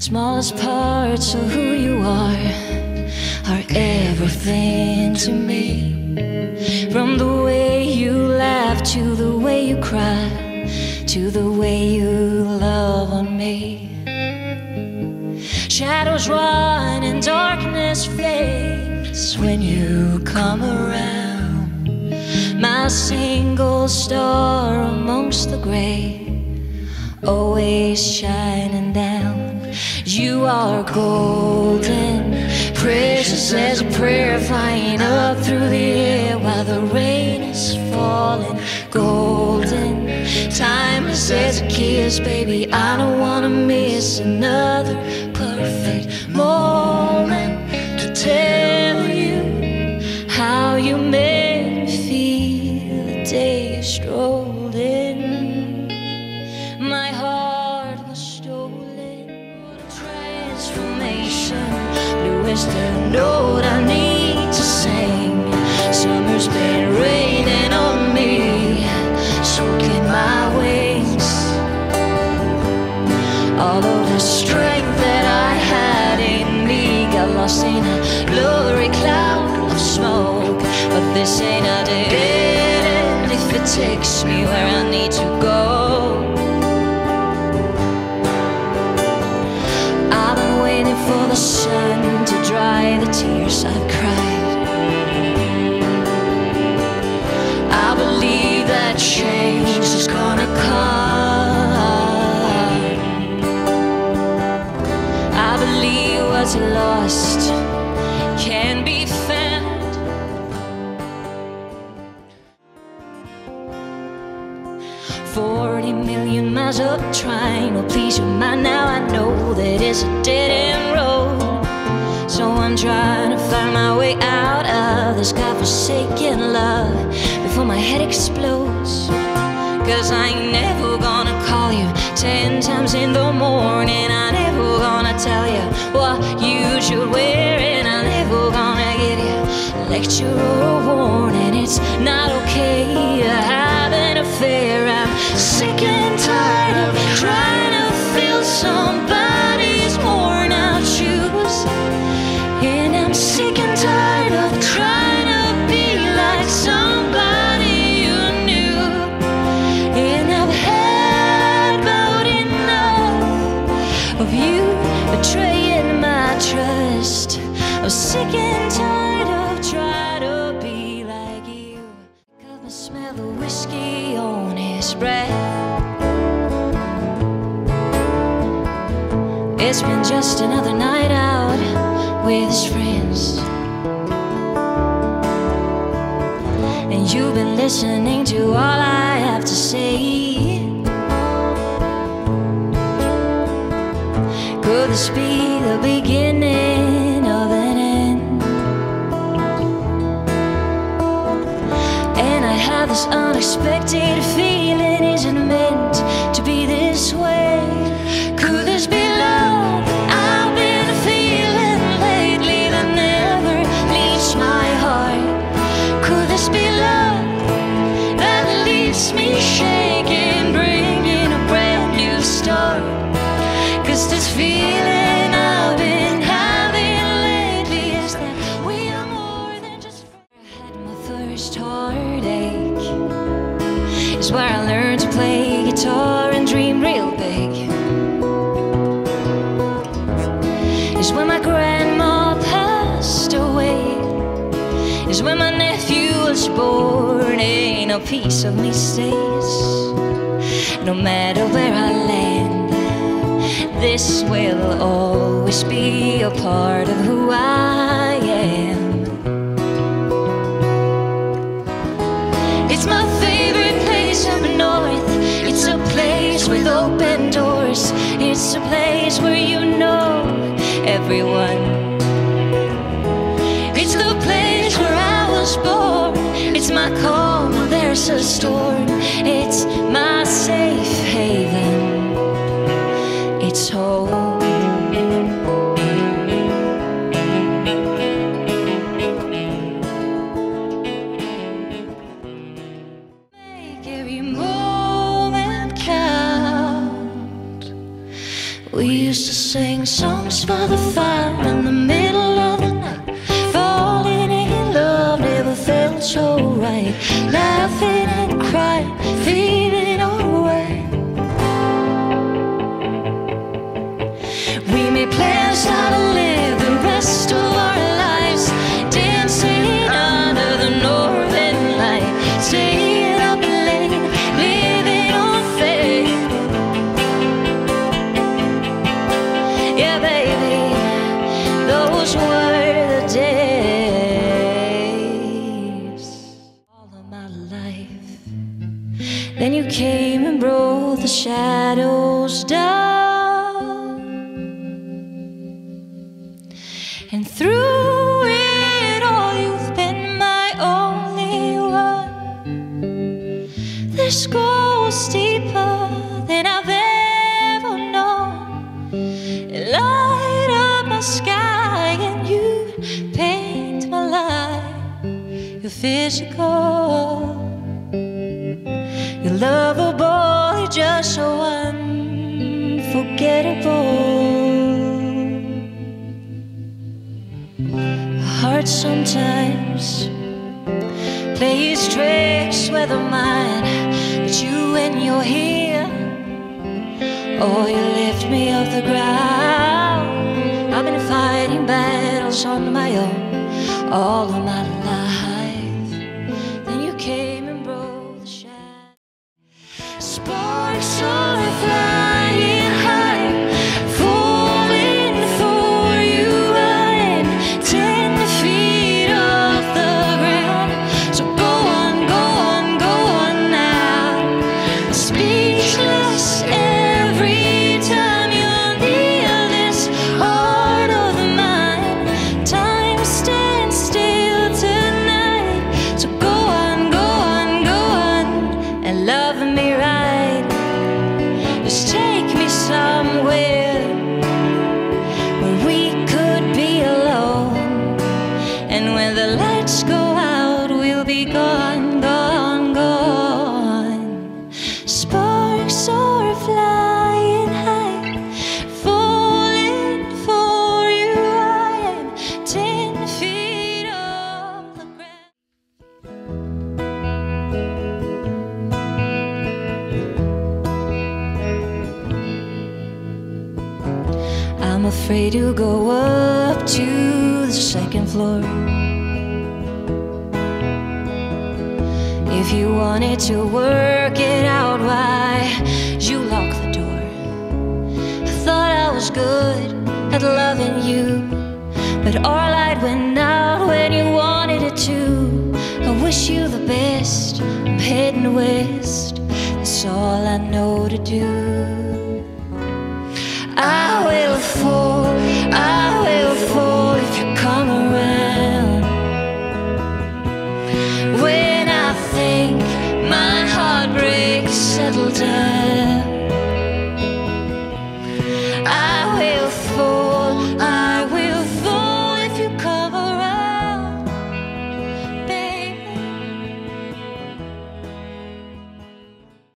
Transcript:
Smallest parts of who you are are everything to me. From the way you laugh to the way you cry to the way you love on me. Shadows run and darkness fades when you come around. My single star amongst the gray, always shining down. You are golden, precious as a prayer flying up through the air while the rain is falling. Golden, timeless as a kiss, baby. I don't wanna miss another transformation. Blue is the note I need to sing. Summer's been raining on me, soaking my wings. All of the strength that I had in me got lost in a glory cloud of smoke. But this ain't a end if it takes me where I need to go. Dry the tears I've cried. I believe that change is gonna come. I believe what's lost can be found. Forty million miles up trying to please your mind. Now I know that it's a dead end road. So I'm trying to find my way out of this godforsaken love before my head explodes. Cause I ain't never gonna call you ten times in the morning. I never gonna tell you what you should wear, and I'm never gonna give you a lecture or a warning. It's not okay to have an affair. I'm sick and tired It's been just another night out with his friends. And you've been listening to all I have to say. Could this be the beginning of an end? And I have this unexpected feeling, isn't meant to be this way? Is when my grandma passed away. Is when my nephew was born. Ain't no piece of me stays. No matter where I land, this will always be a part of who I am. It's my favorite place up north. It's a place with open doors. It's a place where everyone. It's the place where I was born. It's my when there's a storm. Used to sing songs by the fire in the middle of the night. Falling in love never felt so right. Laughing and crying, feeling Then you came and brought the shadows down. And through it all, you've been my only one. This goes deeper than I've ever known. You light up my sky and you paint my life. You're physical, lovable, just so unforgettable. Heart sometimes plays tricks with a mind, but you when you're here. Oh, you lift me off the ground. I've been fighting battles on my own all of my life. Afraid to go up to the second floor. If you wanted to work it out, why you lock the door? I thought I was good at loving you, but our light went out when you wanted it to. I wish you the best. I'm heading west. That's all I know to do. I will fall, I will fall if you come around. When I think my heart breaks, settle down.